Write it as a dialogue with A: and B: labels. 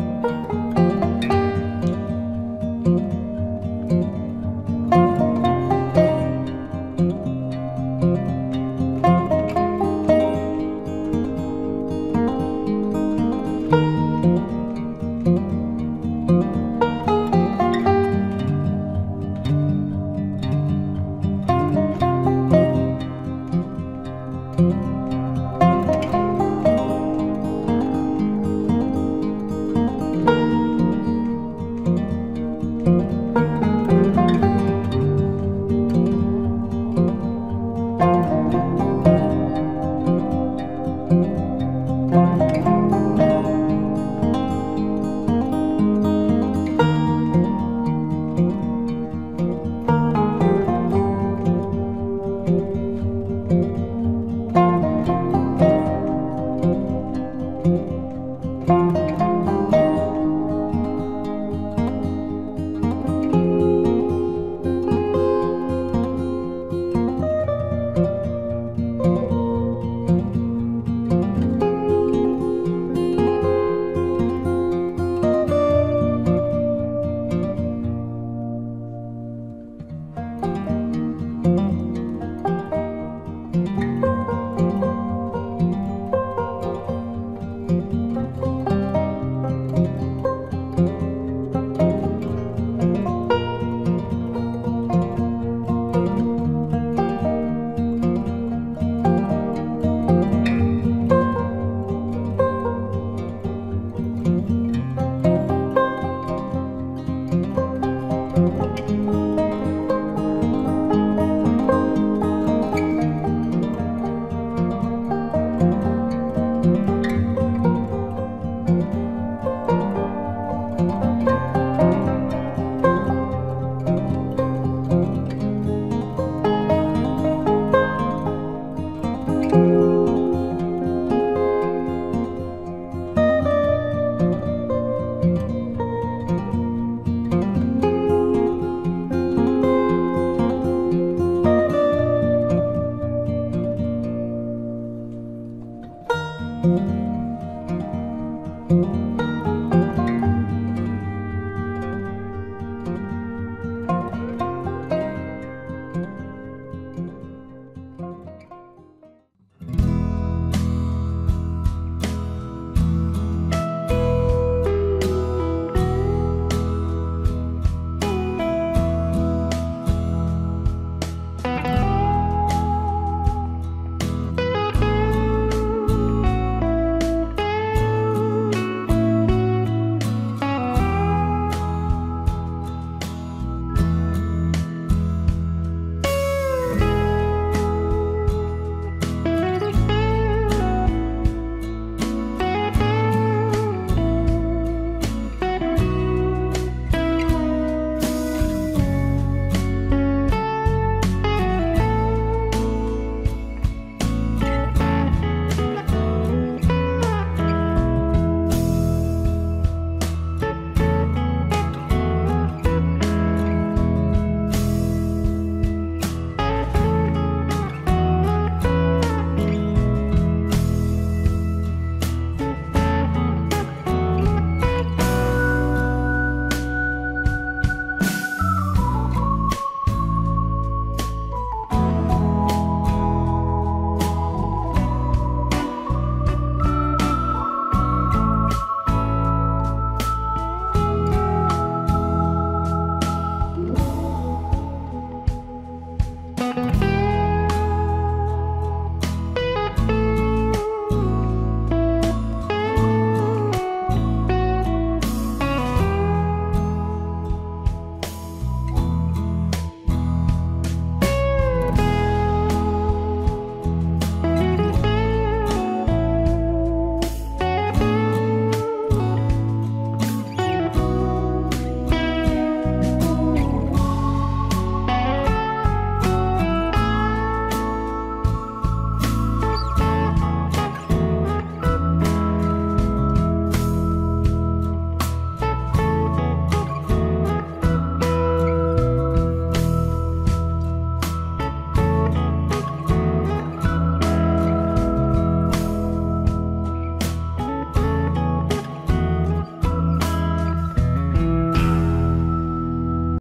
A: Música